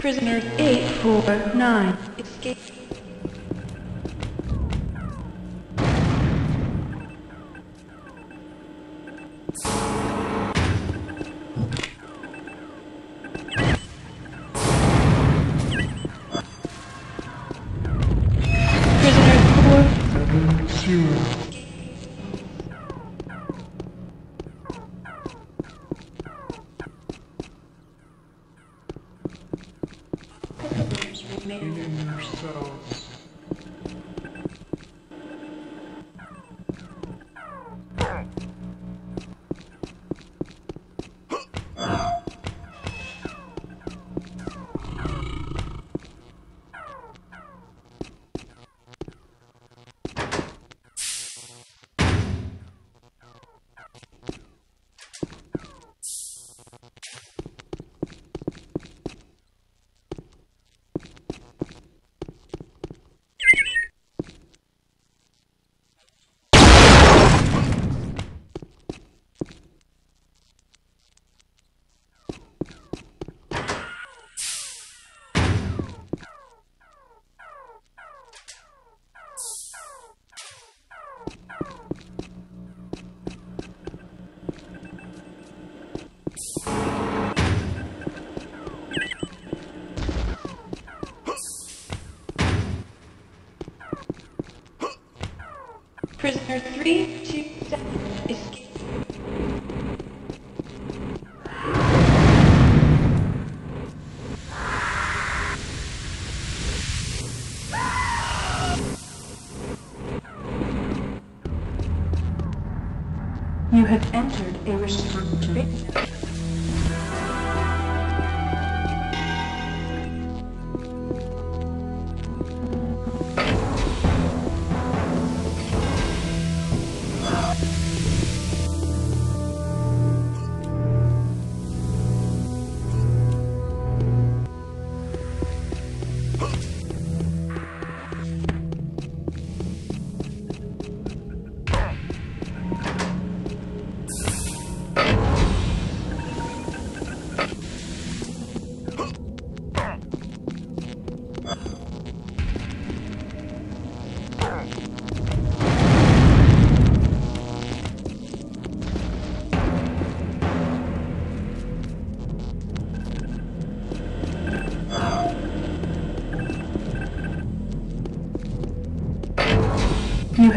Prisoner 849 escape. Prisoner in yourselves. Prisoner 327 escape. You have entered a restricted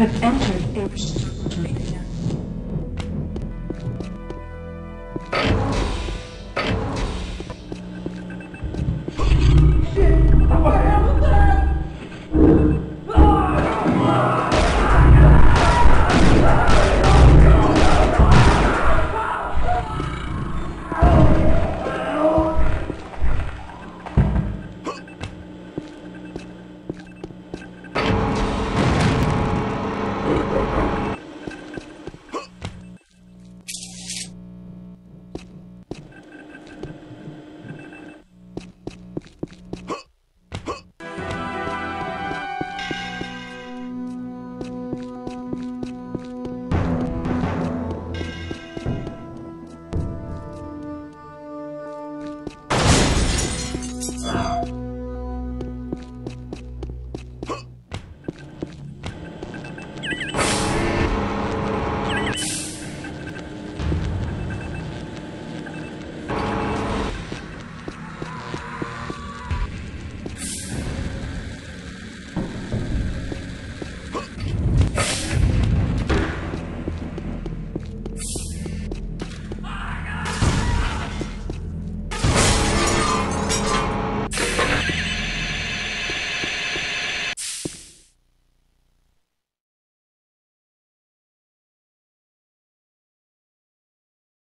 have entered a restricted